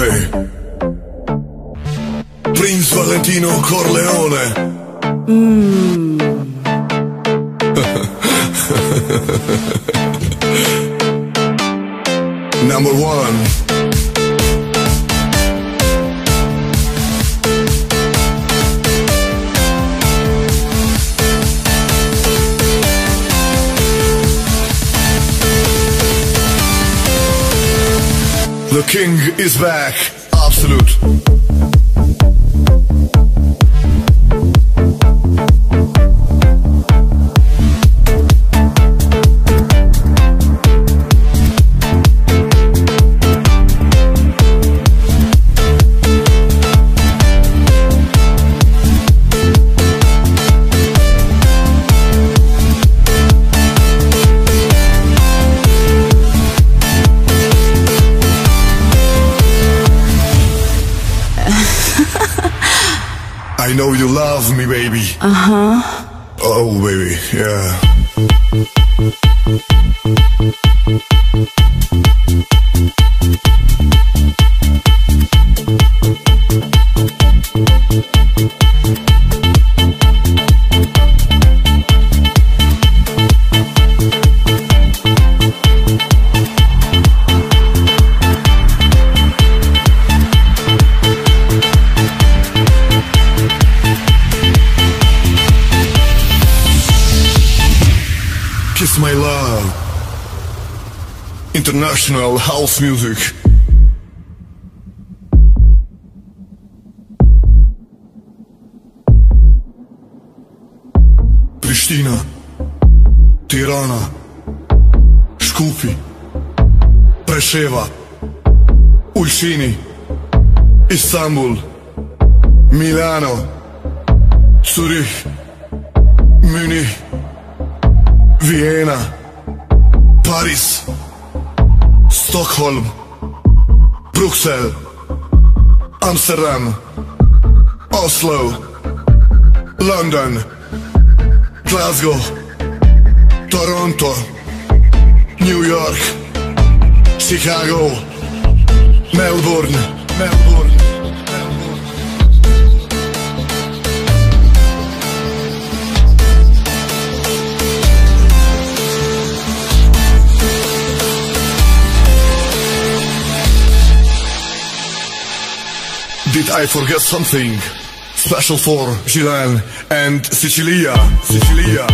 Ok. Prince Valentino Corleone. Number one. The king is back. Absolute. I know you love me, baby. Uh huh. Oh, baby, yeah. Love. International house music. Pristina, Tirana, Škupi, Preševa, Ulcini, Istanbul, Milano, Zurich, Munich. Vienna, Paris, Stockholm, Bruxelles, Amsterdam, Oslo, London, Glasgow, Toronto, New York, Chicago, Melbourne, Melbourne. Did I forget something? Special for Gilan and Sicilia. Sicilia.